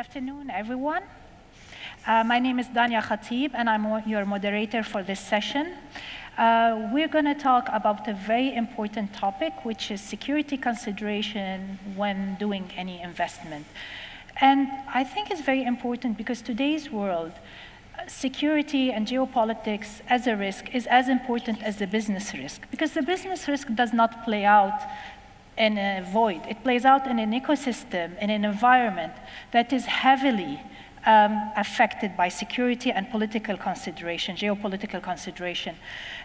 afternoon, everyone. Uh, my name is Dania Khatib, and I'm your moderator for this session. Uh, we're going to talk about a very important topic, which is security consideration when doing any investment. And I think it's very important because today's world, security and geopolitics as a risk is as important as the business risk because the business risk does not play out in a void. It plays out in an ecosystem, in an environment that is heavily um, affected by security and political consideration, geopolitical consideration.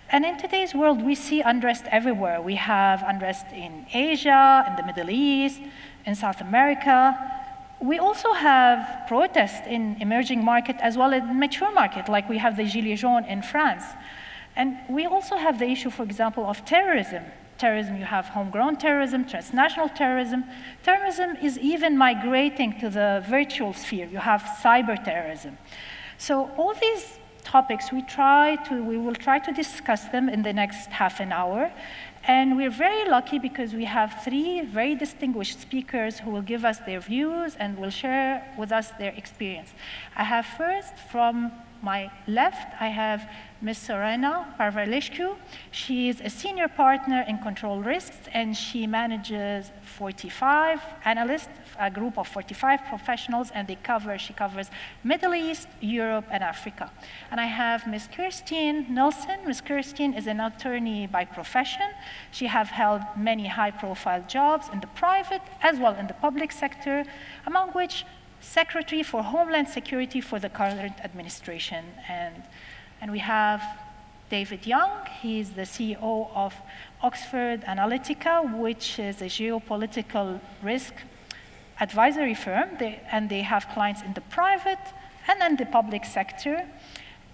And in today's world, we see unrest everywhere. We have unrest in Asia, in the Middle East, in South America. We also have protests in emerging market as well as mature market, like we have the Gilets jaunes in France. And we also have the issue, for example, of terrorism terrorism, you have homegrown terrorism, transnational terrorism. Terrorism is even migrating to the virtual sphere. You have cyber terrorism. So all these topics, we try to, we will try to discuss them in the next half an hour. And we're very lucky because we have three very distinguished speakers who will give us their views and will share with us their experience. I have first from my left, I have Ms. Sorana Parvulescu. She is a senior partner in control risks, and she manages 45 analysts, a group of 45 professionals, and they cover, she covers Middle East, Europe, and Africa. And I have Ms. Kirstjen Nielsen. Ms. Kirstjen is an attorney by profession. She has held many high-profile jobs in the private as well in the public sector, among which Secretary for Homeland Security for the current administration. And and we have David Young. He's the CEO of Oxford Analytica, which is a geopolitical risk advisory firm. They, and they have clients in the private and in the public sector.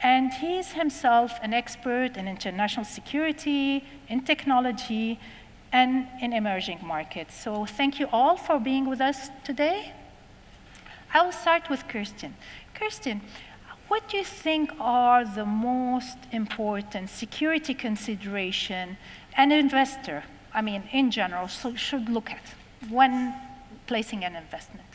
And he's himself an expert in international security, in technology, and in emerging markets. So thank you all for being with us today. I will start with Kirstjen. Kirstjen, what do you think are the most important security consideration an investor, I mean, in general, so should look at when placing an investment?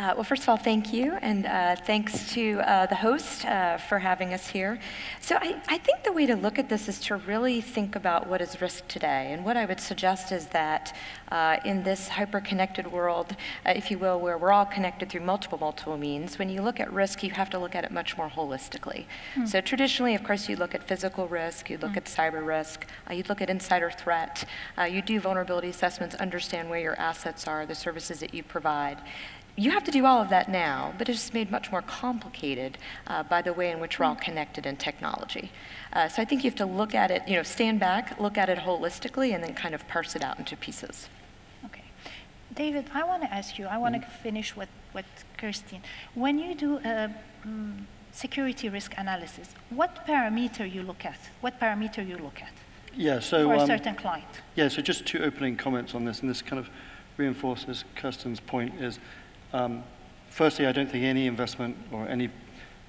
Uh, well, first of all, thank you, and uh, thanks to uh, the host uh, for having us here. So I, I, think the way to look at this is to really think about what is risk today. And what I would suggest is that uh, in this hyper-connected world, uh, if you will, where we're all connected through multiple, multiple means, when you look at risk, you have to look at it much more holistically. Mm. So traditionally, of course, you look at physical risk, you look mm. at cyber risk, you look at insider threat, you do vulnerability assessments, understand where your assets are, the services that you provide. You have to do all of that now, but it's made much more complicated uh, by the way in which we're all connected in technology. Uh, so I think you have to look at it, you know, stand back, look at it holistically, and then kind of parse it out into pieces. Okay. David, I want to ask you, I want to mm. finish with, with Kirstjen. When you do a um, security risk analysis, what parameter you look at? What parameter you look at? Yeah, so for a um, certain client. Yeah, so just two opening comments on this, and this kind of reinforces Kirstjen's point is um, firstly, I don't think any investment or any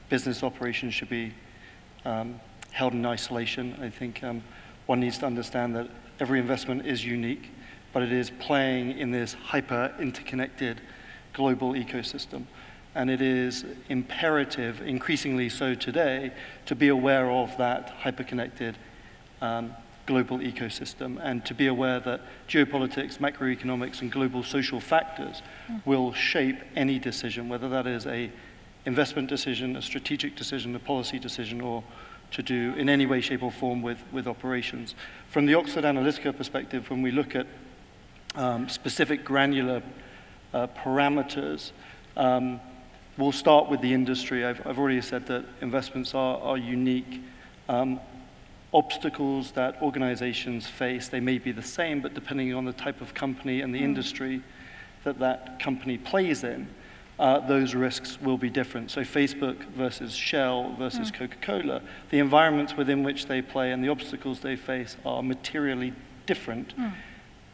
business operation should be um, held in isolation. I think um, one needs to understand that every investment is unique, but it is playing in this hyper interconnected global ecosystem. And it is imperative, increasingly so today, to be aware of that hyperconnected um, global ecosystem and to be aware that geopolitics, macroeconomics, and global social factors mm. will shape any decision, whether that is a investment decision, a strategic decision, a policy decision, or to do in any way, shape, or form with, with operations. From the Oxford Analytica perspective, when we look at um, specific granular uh, parameters, um, we'll start with the industry. I've, I've already said that investments are, are unique. Um, obstacles that organizations face, they may be the same, but depending on the type of company and the mm. industry that that company plays in, uh, those risks will be different. So Facebook versus Shell versus mm. Coca-Cola, the environments within which they play and the obstacles they face are materially different, mm.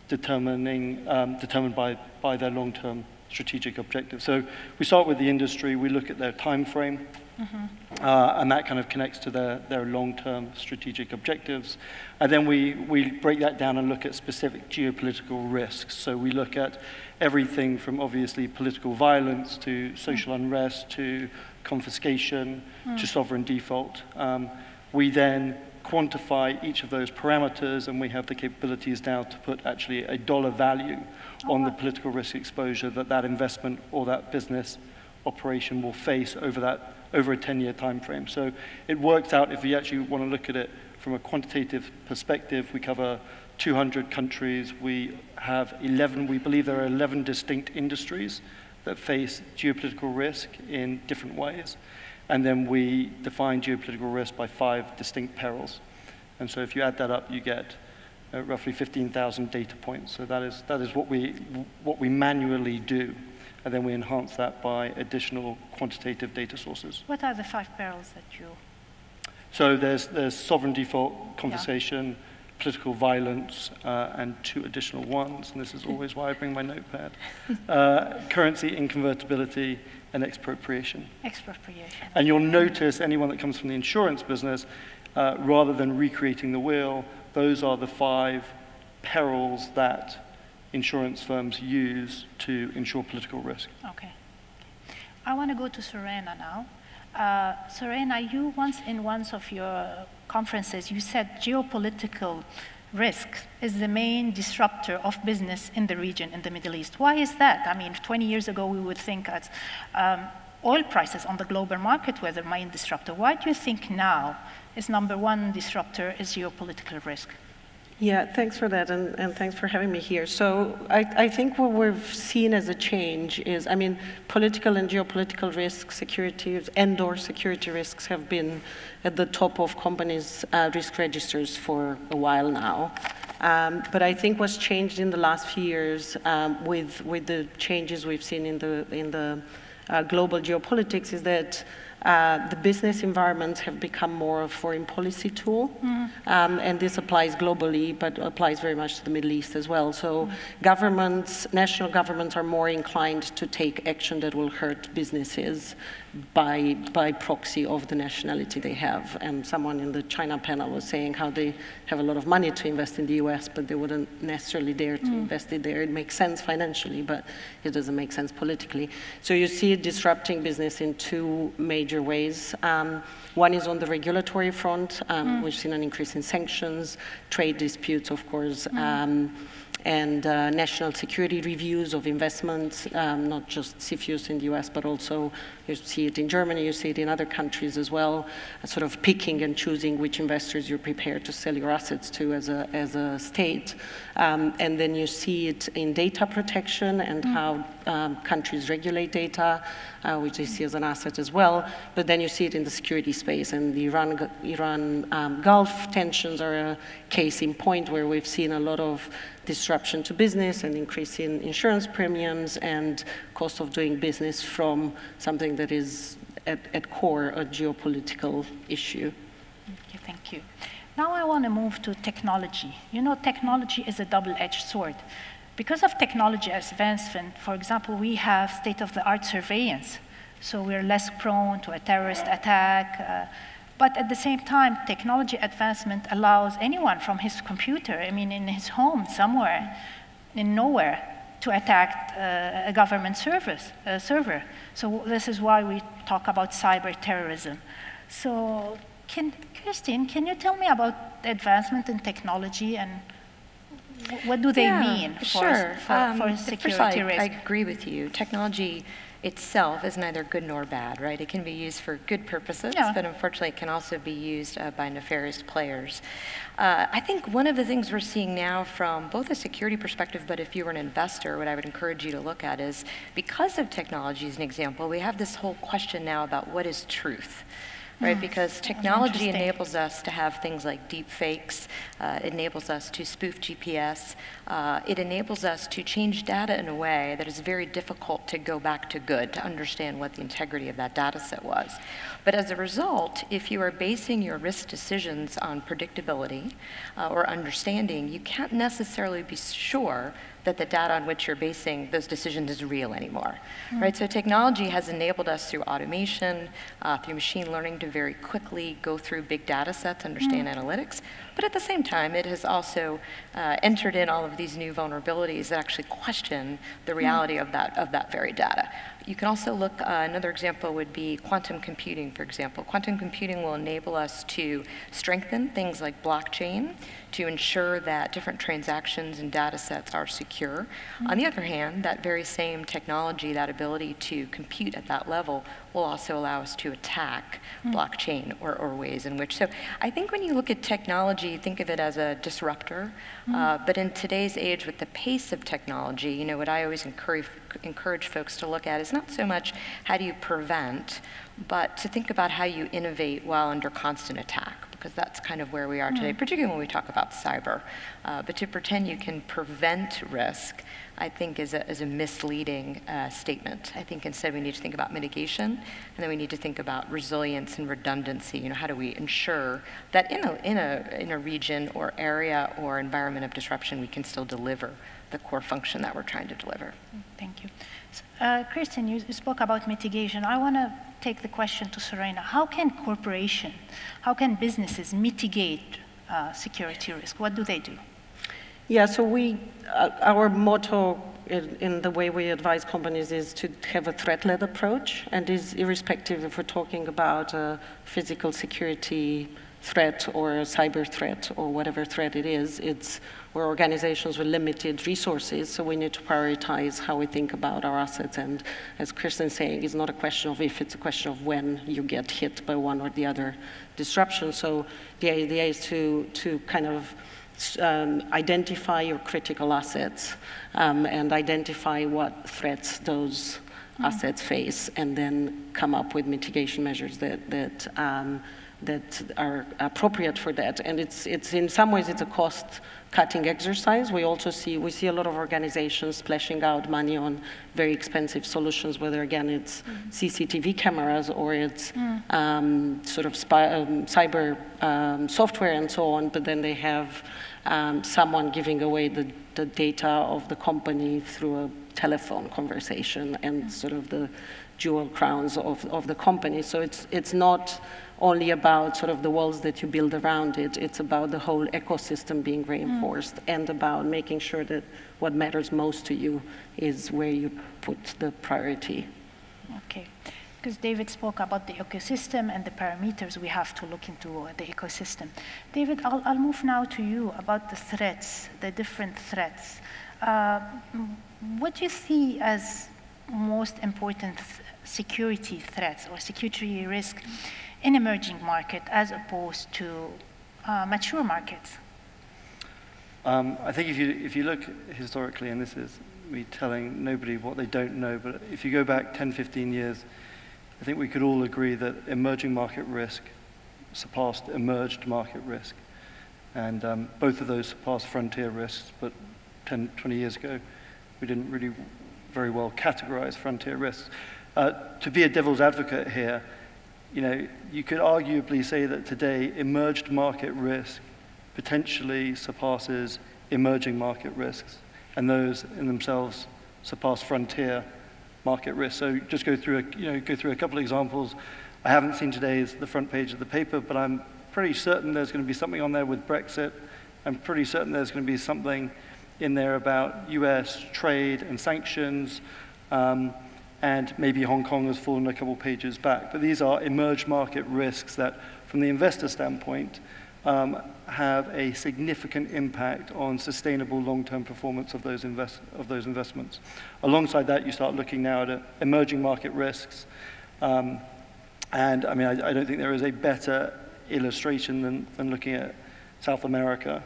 determining, um, determined by, by their long-term strategic objectives. So we start with the industry, we look at their time frame, uh, and that kind of connects to their, their long-term strategic objectives. And then we, we break that down and look at specific geopolitical risks. So we look at everything from obviously political violence to social unrest to confiscation to sovereign default. Um, we then quantify each of those parameters and we have the capabilities now to put actually a dollar value on the political risk exposure that that investment or that business operation will face over that over a 10-year time frame. So it works out if you actually want to look at it from a quantitative perspective, we cover 200 countries. We have 11, we believe there are 11 distinct industries that face geopolitical risk in different ways. And then we define geopolitical risk by five distinct perils. And so if you add that up, you get uh, roughly 15,000 data points. So that is, that is what, we, what we manually do and then we enhance that by additional quantitative data sources. What are the five perils that you? So there's, there's sovereign default, confiscation, yeah. political violence, uh, and two additional ones, and this is always why I bring my notepad. Uh, currency inconvertibility and expropriation. Expropriation. And you'll notice anyone that comes from the insurance business, uh, rather than recreating the wheel, those are the five perils that insurance firms use to insure political risk. Okay. I want to go to Serena now. Uh, Serena, you once in one of your conferences, you said geopolitical risk is the main disruptor of business in the region, in the Middle East. Why is that? I mean, 20 years ago, we would think that um, oil prices on the global market were the main disruptor. Why do you think now is number one disruptor is geopolitical risk? Yeah, thanks for that, and, and thanks for having me here. So I, I think what we've seen as a change is, I mean, political and geopolitical risks, security and or security risks have been at the top of companies' uh, risk registers for a while now. Um, but I think what's changed in the last few years um, with, with the changes we've seen in the, in the uh, global geopolitics is that uh, the business environments have become more a foreign policy tool, mm. um, and this applies globally, but applies very much to the Middle East as well. So mm. governments, national governments are more inclined to take action that will hurt businesses by, by proxy of the nationality they have. And someone in the China panel was saying how they have a lot of money to invest in the US, but they wouldn't necessarily dare to mm. invest it there. It makes sense financially, but it doesn't make sense politically. So you see it disrupting business in two major ways. Um, one is on the regulatory front. Um, mm. We've seen an increase in sanctions, trade disputes, of course. Mm. Um, and uh, national security reviews of investments, um, not just CFIUS in the US, but also you see it in Germany, you see it in other countries as well, sort of picking and choosing which investors you're prepared to sell your assets to as a, as a state. Um, and then you see it in data protection and mm. how um, countries regulate data, uh, which they see as an asset as well. But then you see it in the security space, and the Iran, Iran um, Gulf tensions are a case in point where we've seen a lot of disruption to business and increase in insurance premiums and cost of doing business from something that is at, at core a geopolitical issue. Okay, thank you. Now I want to move to technology. You know, technology is a double-edged sword. Because of technology advancement, for example, we have state-of-the-art surveillance, so we're less prone to a terrorist attack. Uh, but at the same time, technology advancement allows anyone from his computer, I mean, in his home somewhere, in nowhere, to attack uh, a government service, uh, server. So this is why we talk about cyber terrorism. So can, Christine, can you tell me about the advancement in technology and what do they yeah, mean for, sure. for, um, for security all, risk? I agree with you. Technology itself is neither good nor bad, right? It can be used for good purposes, yeah. but unfortunately it can also be used uh, by nefarious players. Uh, I think one of the things we're seeing now from both a security perspective, but if you were an investor, what I would encourage you to look at is because of technology as an example, we have this whole question now about what is truth right? Mm. Because technology enables us to have things like deep fakes, uh, enables us to spoof GPS, uh, it enables us to change data in a way that is very difficult to go back to good, to understand what the integrity of that data set was. But as a result, if you are basing your risk decisions on predictability uh, or understanding, you can't necessarily be sure that the data on which you're basing those decisions is real anymore, mm. right? So technology has enabled us through automation, uh, through machine learning to very quickly go through big data sets, understand mm. analytics, but at the same time, it has also uh, entered in all of these new vulnerabilities that actually question the hmm. reality mm. of, that, of that very data. You can also look, uh, another example would be quantum computing, for example. Quantum computing will enable us to strengthen things like blockchain to ensure that different transactions and data sets are secure. Mm -hmm. On the other hand, that very same technology, that ability to compute at that level, will also allow us to attack mm -hmm. blockchain or, or, ways in which. So I think when you look at technology, think of it as a disruptor. Mm -hmm. uh, but in today's age, with the pace of technology, you know, what I always encourage, encourage folks to look at is not so much how do you prevent, but to think about how you innovate while under constant attack because that's kind of where we are today, mm. particularly when we talk about cyber. Uh, but to pretend you can prevent risk, I think is a, is a misleading uh, statement. I think instead we need to think about mitigation, and then we need to think about resilience and redundancy. You know, how do we ensure that in a, in a, in a region or area or environment of disruption, we can still deliver the core function that we're trying to deliver. Thank you. Uh, Kirstjen, you spoke about mitigation. I want to take the question to Serena. How can corporation, how can businesses mitigate uh, security risk? What do they do? Yeah, so we, uh, our motto in, in, the way we advise companies is to have a threat-led approach, and is irrespective if we're talking about uh, physical security threat or a cyber threat or whatever threat it is, it's we're organizations with limited resources, so we need to prioritize how we think about our assets. And as Kirstjen's saying, it's not a question of if, it's a question of when you get hit by one or the other disruption. So the idea is to, to kind of um, identify your critical assets um, and identify what threats those mm -hmm. assets face, and then come up with mitigation measures that, that um, that are appropriate for that. And it's, it's in some ways, it's a cost cutting exercise. We also see, we see a lot of organizations splashing out money on very expensive solutions, whether again it's mm. CCTV cameras or it's mm. um, sort of spy, um, cyber um, software and so on, but then they have um, someone giving away the, the data of the company through a telephone conversation and mm. sort of the jewel crowns of, of the company. So it's, it's not only about sort of the walls that you build around it. It's about the whole ecosystem being reinforced mm. and about making sure that what matters most to you is where you put the priority. Okay. Because David spoke about the ecosystem and the parameters we have to look into uh, the ecosystem. David, I'll, I'll move now to you about the threats, the different threats. Uh, what do you see as most important security threats or security risk in emerging market as opposed to uh, mature markets? Um, I think if you, if you look historically, and this is me telling nobody what they don't know, but if you go back 10, 15 years, I think we could all agree that emerging market risk surpassed emerged market risk. And um, both of those surpassed frontier risks, but 10, 20 years ago, we didn't really very well categorize frontier risks. Uh, to be a devil's advocate here, you know, you could arguably say that today emerged market risk potentially surpasses emerging market risks, and those in themselves surpass frontier market risk. So just go through a, you know, go through a couple of examples. I haven't seen today's the front page of the paper, but I'm pretty certain there's going to be something on there with Brexit. I'm pretty certain there's going to be something in there about US trade and sanctions. Um, and maybe Hong Kong has fallen a couple pages back. But these are emerged market risks that, from the investor standpoint, um, have a significant impact on sustainable long-term performance of those, invest of those investments. Alongside that, you start looking now at uh, emerging market risks. Um, and I mean, I, I, don't think there is a better illustration than, than looking at South America.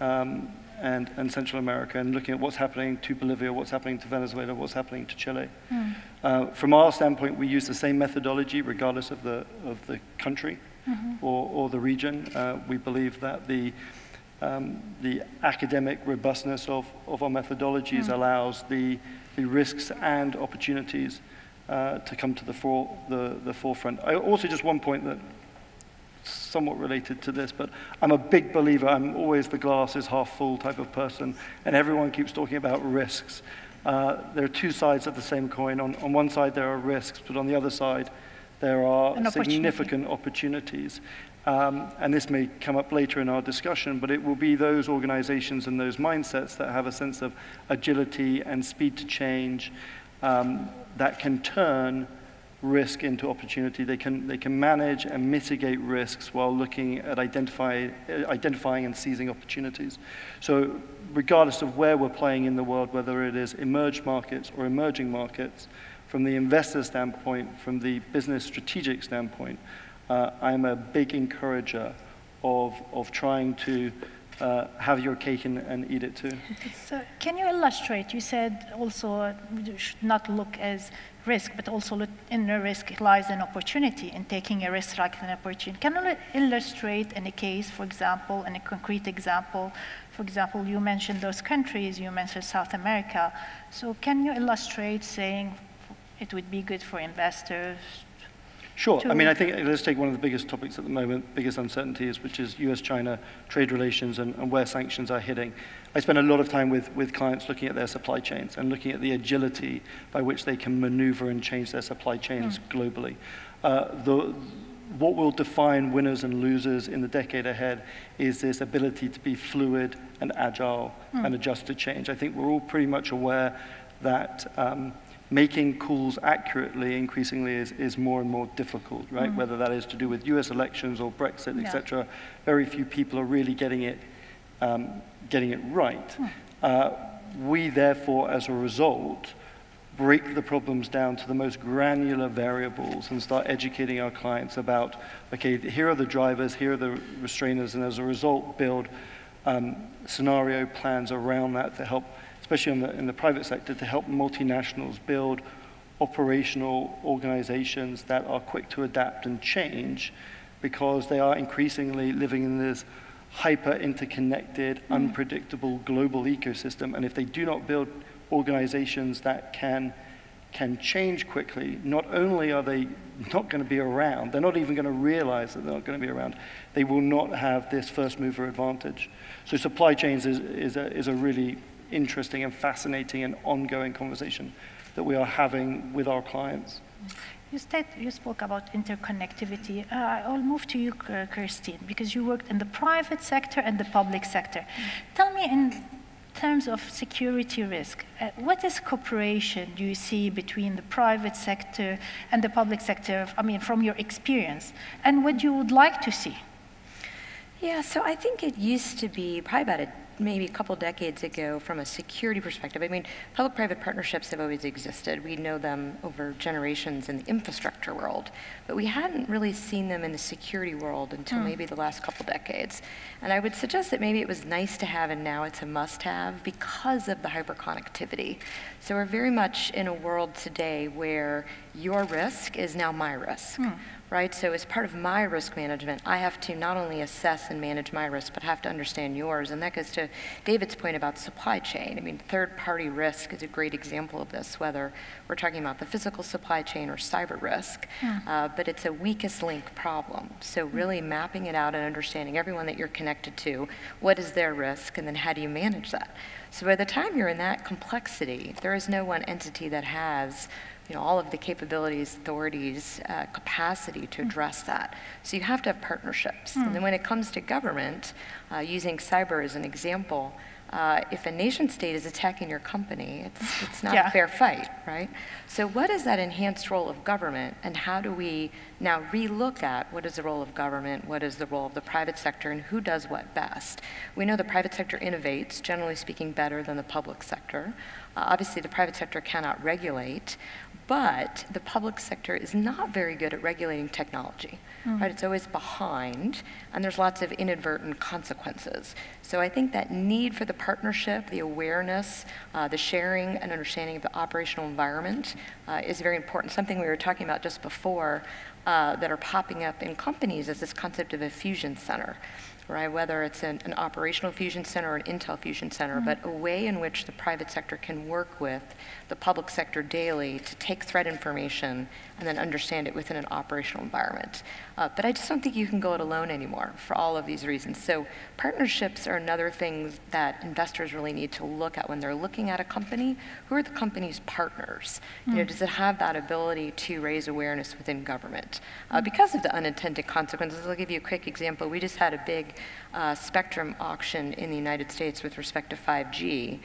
Um, and, and Central America and looking at what's happening to Bolivia, what's happening to Venezuela, what's happening to Chile. Mm. Uh, from our standpoint, we use the same methodology regardless of the, of the country mm-hmm. or, or the region. Uh, we believe that the, um, the academic robustness of, of our methodologies mm. allows the, the risks and opportunities uh, to come to the, fore, the, the forefront. I, also, just one point that somewhat related to this, but I'm a big believer. I'm always the glass is half full type of person, and everyone keeps talking about risks. Uh, there are two sides of the same coin. On, on one side, there are risks, but on the other side, there are opportunity. significant opportunities. Um, and this may come up later in our discussion, but it will be those organizations and those mindsets that have a sense of agility and speed to change um, that can turn risk into opportunity. They can, they can manage and mitigate risks while looking at identify, identifying and seizing opportunities. So regardless of where we're playing in the world, whether it is emerged markets or emerging markets, from the investor standpoint, from the business strategic standpoint, uh, I'm a big encourager of, of trying to uh, have your cake and, and, eat it too. So can you illustrate? You said also you should not look as risk, but also look in the risk lies an opportunity in taking a risk like an opportunity. Can you illustrate in a case, for example, in a concrete example? For example, you mentioned those countries, you mentioned South America. So can you illustrate saying it would be good for investors Sure. I mean, I think let's take one of the biggest topics at the moment, biggest uncertainties, which is US-China trade relations and, and, where sanctions are hitting. I spend a lot of time with, with clients looking at their supply chains and looking at the agility by which they can maneuver and change their supply chains mm. globally. Uh, the, what will define winners and losers in the decade ahead is this ability to be fluid and agile mm. and adjust to change. I think we're all pretty much aware that um, making calls accurately increasingly is, is more and more difficult, right? Mm. Whether that is to do with US elections or Brexit, yeah. etc. Very few people are really getting it, um, getting it right. Mm. Uh, we, therefore, as a result, break the problems down to the most granular variables and start educating our clients about, okay, here are the drivers, here are the restrainers, and as a result, build um, scenario plans around that to help especially in the, in the private sector, to help multinationals build operational organizations that are quick to adapt and change because they are increasingly living in this hyper interconnected, mm. unpredictable global ecosystem. And if they do not build organizations that can, can change quickly, not only are they not going to be around, they're not even going to realize that they're not going to be around, they will not have this first mover advantage. So supply chains is, is, a, is a really interesting and fascinating and ongoing conversation that we are having with our clients. You, state, you spoke about interconnectivity. Uh, I'll move to you, Christine, because you worked in the private sector and the public sector. Tell me, in terms of security risk, uh, what is cooperation do you see between the private sector and the public sector, I mean, from your experience, and what you would like to see? Yeah, so I think it used to be probably about a maybe a couple decades ago from a security perspective. I mean, public-private partnerships have always existed. We know them over generations in the infrastructure world, but we hadn't really seen them in the security world until mm. maybe the last couple decades. And I would suggest that maybe it was nice to have and now it's a must-have because of the hyperconnectivity. So we're very much in a world today where your risk is now my risk. Mm right? So as part of my risk management, I have to not only assess and manage my risk, but have to understand yours. And that goes to David's point about supply chain. I mean, third-party risk is a great example of this, whether we're talking about the physical supply chain or cyber risk. Yeah. Hmm. Uh, but it's a weakest link problem. So really mapping it out and understanding everyone that you're connected to, what is their risk, and then how do you manage that? So by the time you're in that complexity, there is no one entity that has you know, all of the capabilities, authorities, uh, capacity to hmm. address that. So you have to have partnerships. Mm. And then when it comes to government, uh, using cyber as an example, uh, if a nation state is attacking your company, it's, it's not yeah. a fair fight, right? So what is that enhanced role of government and how do we now relook at what is the role of government, what is the role of the private sector and who does what best? We know the private sector innovates, generally speaking, better than the public sector. Uh, obviously, the private sector cannot regulate, but the public sector is not very good at regulating technology, mm. right? It's always behind, and there's lots of inadvertent consequences. So I think that need for the partnership, the awareness, uh, the sharing and understanding of the operational environment uh, is very important. Something we were talking about just before uh, that are popping up in companies is this concept of a fusion center right? Whether it's an, an operational fusion center or an Intel fusion center, mm -hmm. but a way in which the private sector can work with the public sector daily to take threat information and then understand it within an operational environment. Uh, but I just don't think you can go it alone anymore for all of these reasons. So partnerships are another thing that investors really need to look at when they're looking at a company. Who are the company's partners? Mm. You know, mm. does it have that ability to raise awareness within government? Uh, mm. because of the unintended consequences, I'll give you a quick example. We just had a big uh, spectrum auction in the United States with respect to 5G.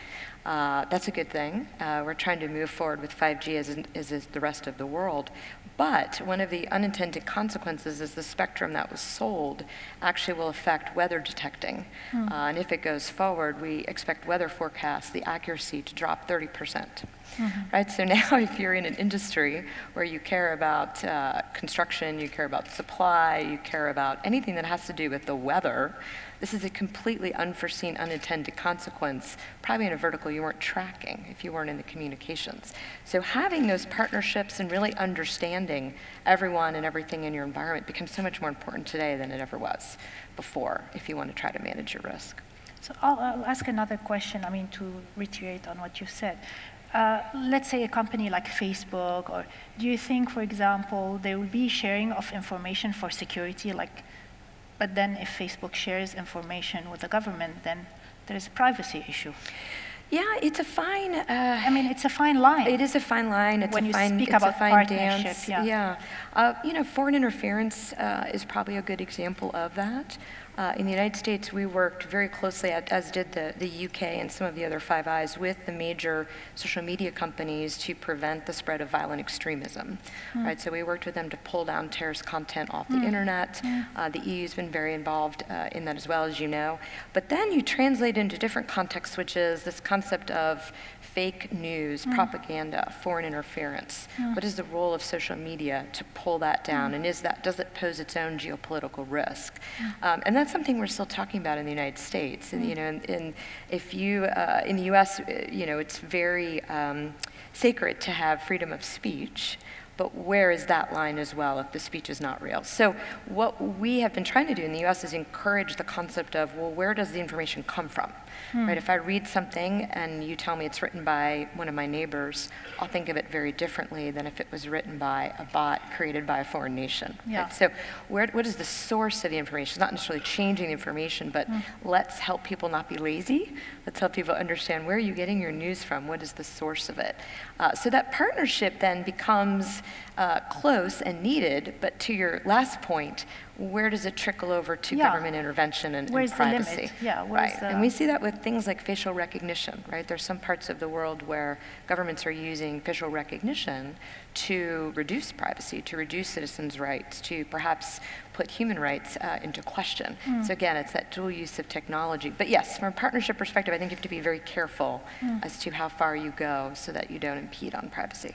Uh, that's a good thing. Uh, we're trying to move forward with 5G as, as is the rest of the world. But one of the unintended consequences is the spectrum that was sold actually will affect weather detecting. Mm. Uh, and if it goes forward, we expect weather forecasts, the accuracy to drop 30%. Mm-hmm. Right? So now, if you're in an industry where you care about uh, construction, you care about supply, you care about anything that has to do with the weather, this is a completely unforeseen, unintended consequence, probably in a vertical you weren't tracking if you weren't in the communications. So having those partnerships and really understanding everyone and everything in your environment becomes so much more important today than it ever was before if you want to try to manage your risk. So I'll, I'll ask another question, I mean, to reiterate on what you said. Uh, let's say a company like Facebook, or do you think, for example, there will be sharing of information for security, like but then if Facebook shares information with the government, then there is a privacy issue. Yeah, it's a fine. Uh, I mean, it's a fine line. It is a fine line. It's when a you fine, speak it's about a fine partnership, dance. yeah. yeah. Uh, you know, foreign interference uh, is probably a good example of that. Uh, in the United States, we worked very closely, as did the, the UK and some of the other Five Eyes, with the major social media companies to prevent the spread of violent extremism. Mm. Right, so we worked with them to pull down terrorist content off the mm. internet. Mm. Uh, the EU's been very involved uh, in that as well, as you know. But then you translate into different contexts, which is this concept of fake news, mm. propaganda, foreign interference? Mm. What is the role of social media to pull that down? Mm. And is that, does it pose its own geopolitical risk? Um, and that's something we're still talking about in the United States. And, you know, in, if you, uh, in the US, uh, you know, it's very um, sacred to have freedom of speech but where is that line as well if the speech is not real? So what we have been trying to do in the US is encourage the concept of, well, where does the information come from? Hmm. Right? If I read something and you tell me it's written by one of my neighbors, I'll think of it very differently than if it was written by a bot created by a foreign nation. Yeah. Right? So where, what is the source of the information? It's not necessarily changing the information, but hmm. let's help people not be lazy. Let's help people understand where are you getting your news from? What is the source of it? Uh, so that partnership then becomes uh, close and needed, but to your last point, where does it trickle over to yeah. government intervention and, where's and privacy? The limit? Yeah, right. The... And we see that with things like facial recognition, right? There's some parts of the world where governments are using facial recognition to reduce privacy, to reduce citizens' rights, to perhaps put human rights uh, into question. Mm. So again, it's that dual use of technology. But yes, from a partnership perspective, I think you have to be very careful mm. as to how far you go so that you don't impede on privacy.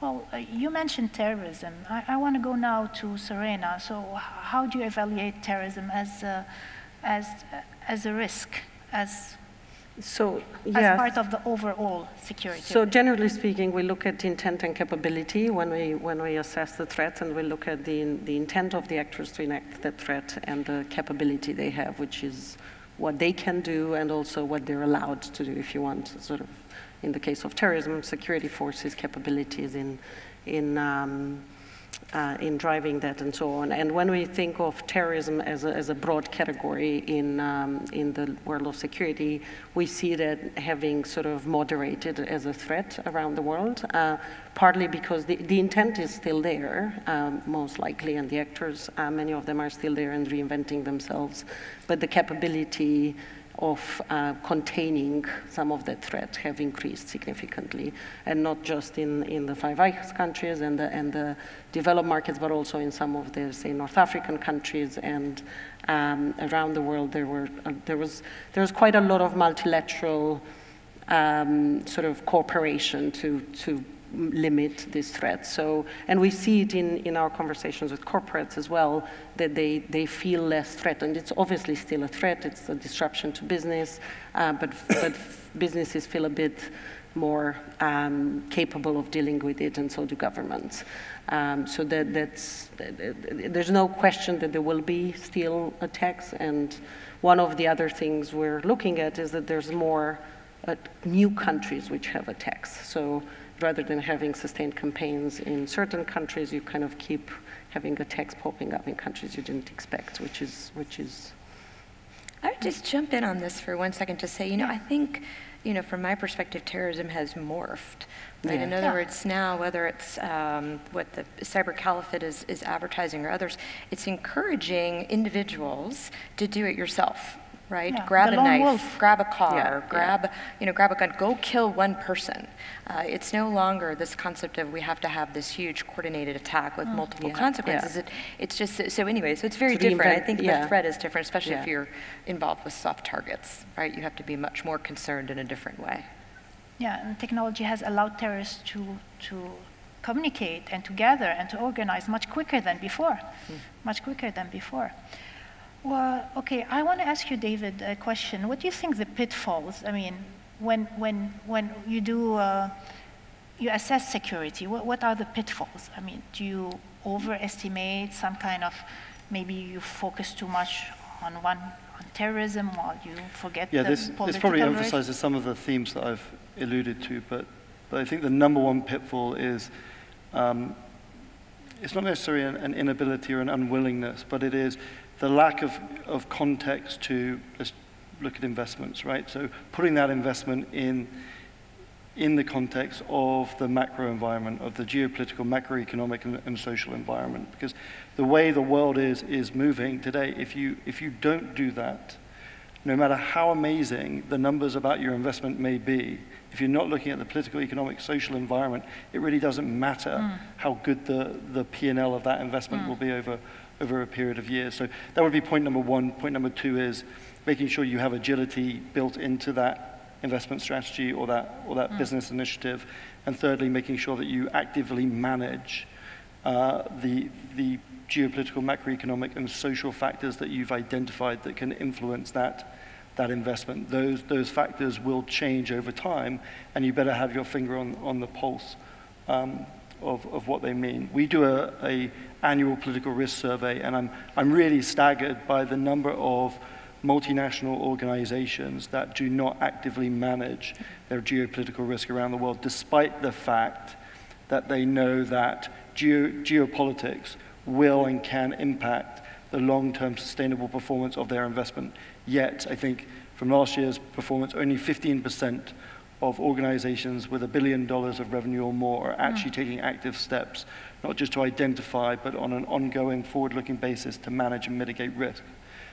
Well, uh, you mentioned terrorism. I, I want to go now to Serena. So, how do you evaluate terrorism as a, as as a risk, as so as part of the overall security? So generally speaking, we look at intent and capability when we when we assess the threat, and we look at the the intent of the actors to enact that threat and the capability they have, which is what they can do and also what they're allowed to do, if you want, sort of in the case of terrorism, security forces capabilities in, in, um, uh, in driving that and so on. And when we think of terrorism as a, as a broad category in, um, in the world of security, we see that having sort of moderated as a threat around the world, uh, partly because the, the intent is still there, um, most likely, and the actors, uh, many of them are still there and reinventing themselves, but the capability of uh, containing some of that threat have increased significantly, and not just in, in the Five Eyes countries and the, and the developed markets, but also in some of the, say, North African countries and um, around the world. There, were, uh, there, was, there was quite a lot of multilateral um, sort of cooperation to, to limit this threat. So, and we see it in, in our conversations with corporates as well, that they, they feel less threatened. It's obviously still a threat, it's a disruption to business, uh, but, but businesses feel a bit more um, capable of dealing with it, and so do governments. Um, so that, that's, there's no question that there will be still attacks. And one of the other things we're looking at is that there's more uh, new countries which have attacks. So rather than having sustained campaigns in certain countries, you kind of keep having attacks popping up in countries you didn't expect, which is, which is I would just jump in on this for one second to say, you know, I think, you know, from my perspective, terrorism has morphed. Right? Yeah. In other Yeah. words, now whether it's um, what the cyber caliphate is, is advertising or others, it's encouraging individuals to do it yourself. Right? Yeah, grab the a knife, wolf. grab a car, Yeah, grab, you know, grab a gun, go kill one person. Uh, it's no longer this concept of we have to have this huge coordinated attack with multiple Yeah, consequences. yeah. It, it's just, so anyway, so it's very To different. I think yeah. the threat is different, especially if you're involved with soft targets, right? You have to be much more concerned in a different way. Yeah, and technology has allowed terrorists to, to communicate and to gather and to organize much quicker than before, much quicker than before. Well, okay, I want to ask you, David, a question. What do you think the pitfalls, I mean, when, when, when you do, uh, you assess security, what, what are the pitfalls? I mean, do you overestimate some kind of, maybe you focus too much on one, on terrorism while you forget Yeah, the this, political this probably risk? emphasizes some of the themes that I've alluded to, but, but I think the number one pitfall is um, it's not necessarily an, an inability or an unwillingness, but it is the lack of, of context to let's look at investments, right? So putting that investment in in the context of the macro environment, of the geopolitical, macroeconomic, and, and social environment. Because the way the world is is moving today, if you if you don't do that, no matter how amazing the numbers about your investment may be, if you're not looking at the political, economic, social environment, it really doesn't matter hmm. how good the, the P&L of that investment hmm. will be over, over a period of years. So that would be point number one. Point number two is making sure you have agility built into that investment strategy or that, or that business initiative. And thirdly, making sure that you actively manage uh, the, the geopolitical, macroeconomic, and social factors that you've identified that can influence that, that investment. Those, those factors will change over time, and you better have your finger on, on the pulse um, of, of what they mean. We do a, a annual political risk survey, and I'm, I'm really staggered by the number of multinational organizations that do not actively manage their geopolitical risk around the world, despite the fact that they know that geo- geopolitics will and can impact the long-term sustainable performance of their investment. Yet, I think from last year's performance, only 15% of organizations with a billion dollars of revenue or more are actually hmm. taking active steps, not just to identify, but on an ongoing, forward-looking basis to manage and mitigate risk.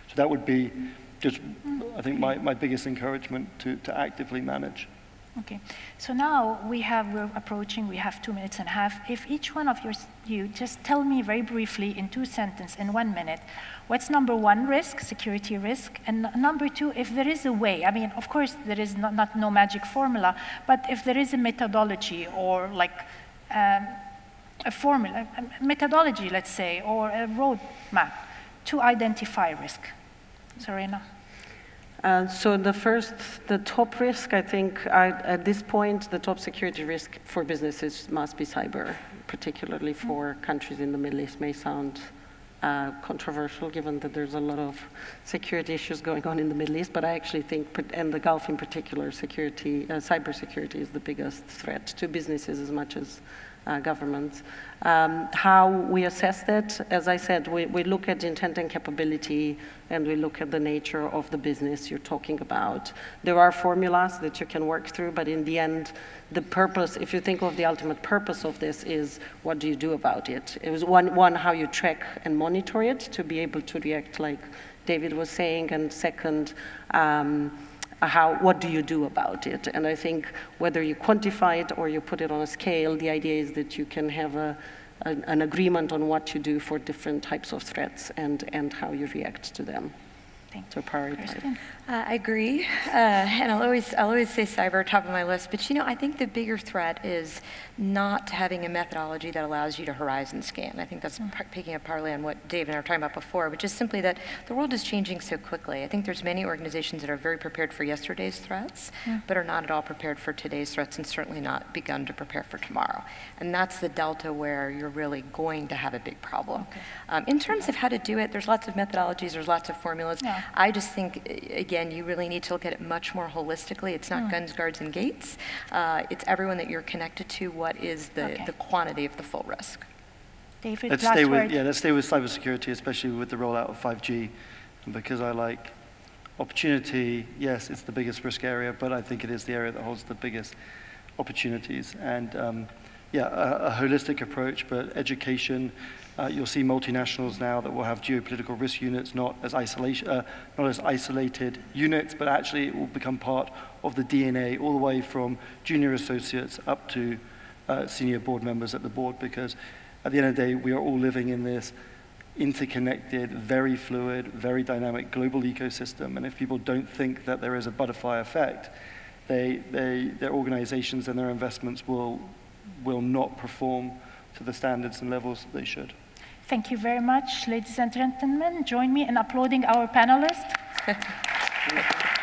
So that would be just, hmm. I think, my, my biggest encouragement to, to actively manage. Okay, so now we have, we're approaching, we have two minutes and a half. If each one of yours, you just tell me very briefly in two sentences, in one minute, what's number one risk, security risk, and number two, if there is a way, I mean, of course, there is not, not no magic formula, but if there is a methodology or like um, a formula, a methodology, let's say, or a roadmap to identify risk. Serena? Uh, so the first, the top risk, I think, I, at this point, the top security risk for businesses must be cyber, particularly for countries in the Middle East. May sound uh, controversial, given that there's a lot of security issues going on in the Middle East, but I actually think, and the Gulf in particular, security, uh, cybersecurity is the biggest threat to businesses as much as uh, governments. Um, how we assess that, as I said, we, we look at intent and capability and we look at the nature of the business you're talking about. There are formulas that you can work through, but in the end, the purpose, if you think of the ultimate purpose of this, is what do you do about it? It was one, one how you track and monitor it to be able to react like David was saying, and second, um, how, what do you do about it? And I think whether you quantify it or you put it on a scale, the idea is that you can have a, an, an agreement on what you do for different types of threats and, and how you react to them. Thank So you. prioritize. Uh, I agree, uh, and I'll always, I'll always say cyber top of my list. But you know, I think the bigger threat is not having a methodology that allows you to horizon scan. I think that's par- picking up partly on what Dave and I were talking about before, which is simply that the world is changing so quickly. I think there's many organizations that are very prepared for yesterday's threats, but are not at all prepared for today's threats, and certainly not begun to prepare for tomorrow. And that's the delta where you're really going to have a big problem. Um, in terms of how to do it, there's lots of methodologies, there's lots of formulas. Yeah. I just think, again, you really need to look at it much more holistically. It's not guns, guards, and gates. Uh, it's everyone that you're connected to. What is the, Okay. the quantity of the full risk? David, Let's last stay with, word. yeah, let's stay with cybersecurity, especially with the rollout of 5G. And because I like opportunity, yes, it's the biggest risk area, but I think it is the area that holds the biggest opportunities. And um, yeah, a, a holistic approach, but education. Uh, you'll see multinationals now that will have geopolitical risk units, not as isolation, uh, not as isolated units, but actually it will become part of the DNA, all the way from junior associates up to uh, senior board members at the board, because at the end of the day, we are all living in this interconnected, very fluid, very dynamic global ecosystem. And if people don't think that there is a butterfly effect, they, they, their organizations and their investments will, will not perform to the standards and levels that they should. Thank you very much, ladies and gentlemen. Join me in applauding our panelists.